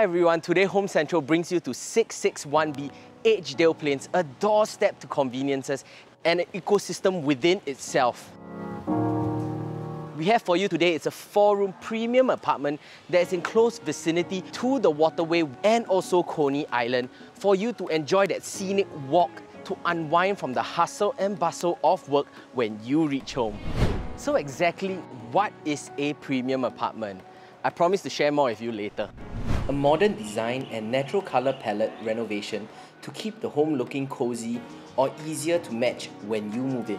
Hi everyone, today Home Central brings you to 661B Edgedale Plains, a doorstep to conveniences and an ecosystem within itself. We have for you today, it's a four-room premium apartment that is in close vicinity to the waterway and also Coney Island for you to enjoy that scenic walk to unwind from the hustle and bustle of work when you reach home. So exactly what is a premium apartment? I promise to share more with you later a modern design and natural color palette renovation to keep the home looking cozy or easier to match when you move in.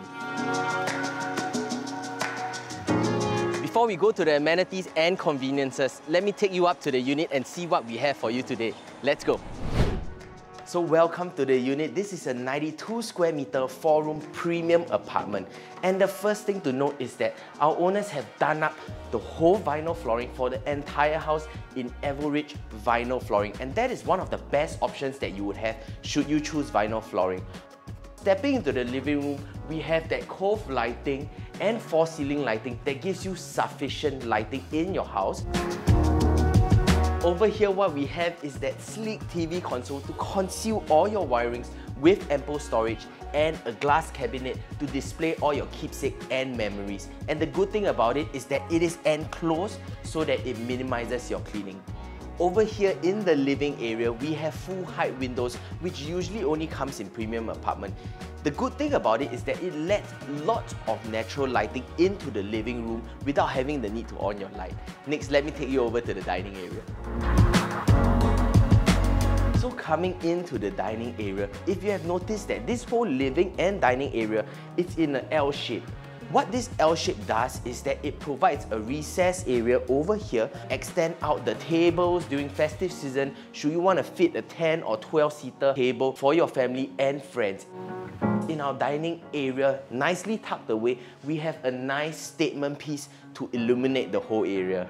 Before we go to the amenities and conveniences, let me take you up to the unit and see what we have for you today. Let's go. So welcome to the unit. This is a 92 square meter, four room premium apartment. And the first thing to note is that our owners have done up the whole vinyl flooring for the entire house in Evorich vinyl flooring. And that is one of the best options that you would have should you choose vinyl flooring. Stepping into the living room, we have that cove lighting and false ceiling lighting that gives you sufficient lighting in your house. Over here what we have is that sleek TV console to conceal all your wirings with ample storage and a glass cabinet to display all your keepsake and memories. And the good thing about it is that it is enclosed so that it minimizes your cleaning. Over here in the living area, we have full height windows, which usually only comes in premium apartment. The good thing about it is that it lets lots of natural lighting into the living room without having the need to on your light. Next, let me take you over to the dining area. So coming into the dining area, if you have noticed that this whole living and dining area is in an L shape, what this L shape does is that it provides a recess area over here, extend out the tables during festive season should you want to fit a 10 or 12 seater table for your family and friends. In our dining area, nicely tucked away, we have a nice statement piece to illuminate the whole area.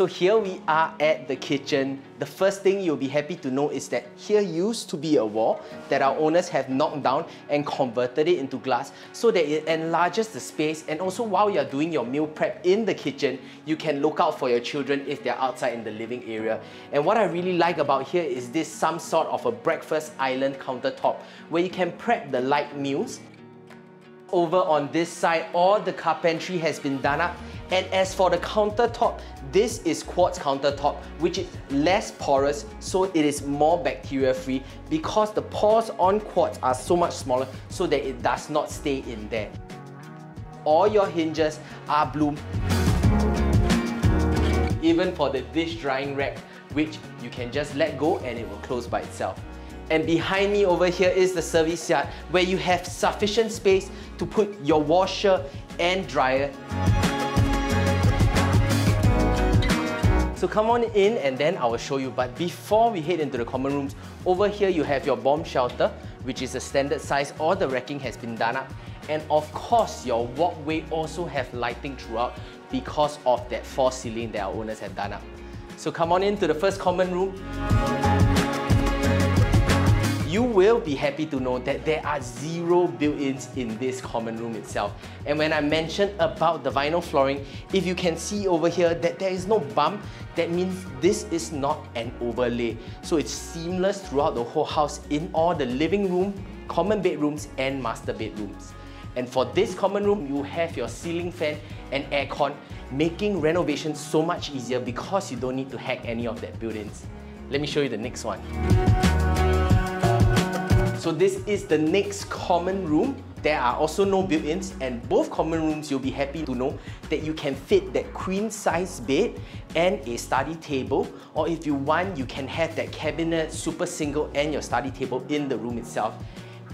So here we are at the kitchen. The first thing you'll be happy to know is that here used to be a wall that our owners have knocked down and converted it into glass so that it enlarges the space and also while you're doing your meal prep in the kitchen, you can look out for your children if they're outside in the living area. And what I really like about here is this some sort of a breakfast island countertop where you can prep the light meals. Over on this side, all the carpentry has been done up and as for the countertop, this is quartz countertop, which is less porous, so it is more bacteria free because the pores on quartz are so much smaller so that it does not stay in there. All your hinges are Blum. Even for the dish drying rack, which you can just let go and it will close by itself. And behind me over here is the service yard where you have sufficient space to put your washer and dryer. So come on in and then I will show you. But before we head into the common rooms, over here you have your bomb shelter, which is a standard size. All the racking has been done up. And of course, your walkway also have lighting throughout because of that false ceiling that our owners have done up. So come on into the first common room you will be happy to know that there are zero built-ins in this common room itself. And when I mentioned about the vinyl flooring, if you can see over here that there is no bump, that means this is not an overlay. So it's seamless throughout the whole house in all the living room, common bedrooms and master bedrooms. And for this common room, you have your ceiling fan and aircon, making renovation so much easier because you don't need to hack any of that built-ins. Let me show you the next one. So this is the next common room. There are also no built-ins and both common rooms you'll be happy to know that you can fit that queen size bed and a study table or if you want you can have that cabinet, super single and your study table in the room itself.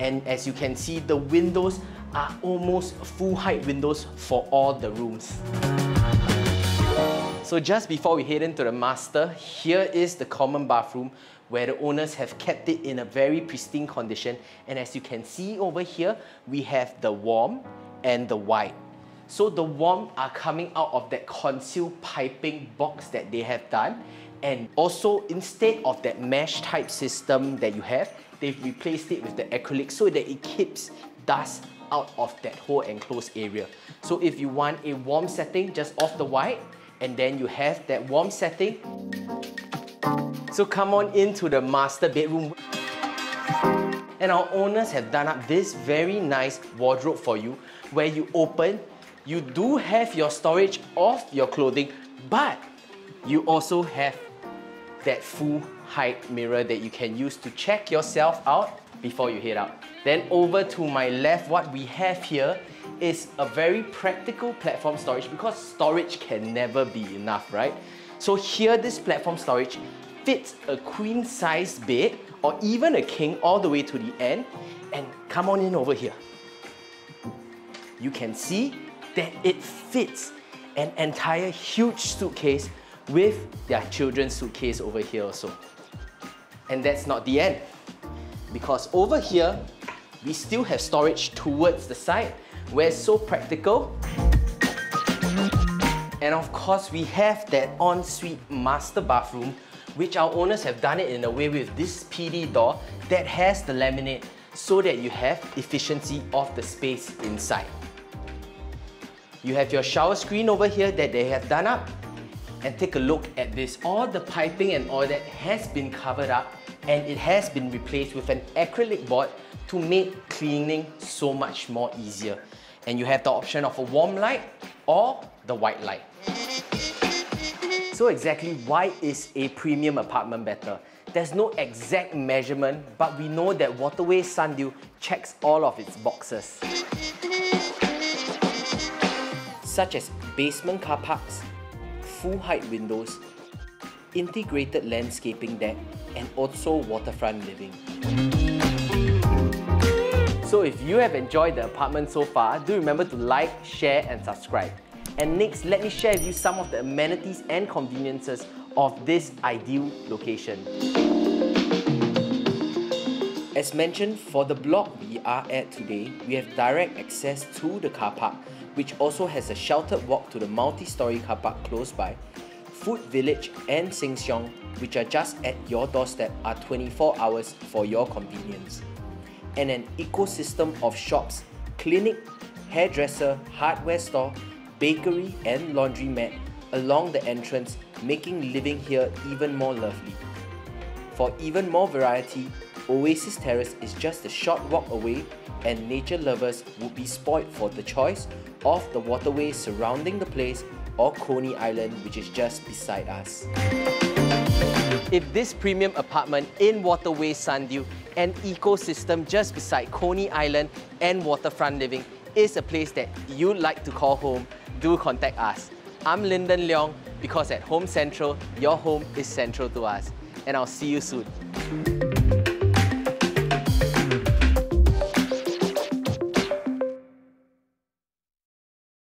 And as you can see the windows are almost full height windows for all the rooms. So just before we head into the master, here is the common bathroom where the owners have kept it in a very pristine condition. And as you can see over here, we have the warm and the white. So the warm are coming out of that concealed piping box that they have done. And also instead of that mesh type system that you have, they've replaced it with the acrylic so that it keeps dust out of that whole enclosed area. So if you want a warm setting just off the white, and then you have that warm setting. So come on into the master bedroom. And our owners have done up this very nice wardrobe for you where you open, you do have your storage of your clothing, but you also have that full height mirror that you can use to check yourself out before you head out. Then over to my left, what we have here is a very practical platform storage because storage can never be enough, right? So here, this platform storage fits a queen size bed or even a king all the way to the end. And come on in over here. You can see that it fits an entire huge suitcase with their children's suitcase over here also. And that's not the end. Because over here, we still have storage towards the side where it's so practical. And of course, we have that ensuite master bathroom which our owners have done it in a way with this PD door that has the laminate so that you have efficiency of the space inside. You have your shower screen over here that they have done up and take a look at this. All the piping and all that has been covered up and it has been replaced with an acrylic board to make cleaning so much more easier. And you have the option of a warm light or the white light. So exactly why is a premium apartment better? There's no exact measurement, but we know that Waterway Sundew checks all of its boxes. Such as basement car parks, full height windows, integrated landscaping deck, and also waterfront living. So if you have enjoyed the apartment so far, do remember to like, share and subscribe. And next, let me share with you some of the amenities and conveniences of this ideal location. As mentioned, for the block we are at today, we have direct access to the car park, which also has a sheltered walk to the multi-storey car park close by. Food Village and Sheng Siong, which are just at your doorstep, are 24 hours for your convenience. And an ecosystem of shops, clinic, hairdresser, hardware store, bakery and laundromat along the entrance, making living here even more lovely. For even more variety, Oasis Terrace is just a short walk away and nature lovers would be spoiled for the choice of the waterway surrounding the place or Coney Island which is just beside us. If this premium apartment in Waterway Sundew an ecosystem just beside Coney Island and waterfront living is a place that you'd like to call home, do contact us. I'm Lyndon Leong because at Home Central, your home is central to us. And I'll see you soon.